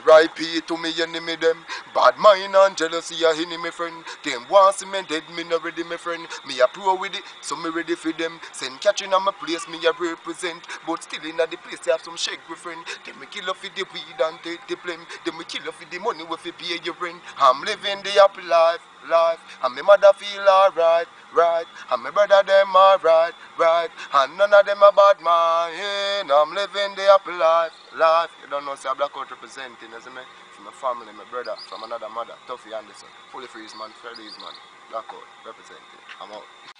it to me enemy them. Bad mind and jealousy are enemy friend. Them want cemented me not ready my friend. Me a pro with it, so me ready for them. Send catching on my place, me a represent. But still in the place, they have some shake with friend. Them me kill off for the weed and take the blame. Them me kill off for the money with fi pay your rent. I'm living the happy life, life. And my mother feel alright, right. And my brother them alright, right. And none of them a bad mind. I'm living the happy life, life. You don't know, say a blackout representing, isn't it? From my family, my brother, from another mother, Tuffy Anderson. Fully freeze man, Freddy's man. Blackout representing. I'm out.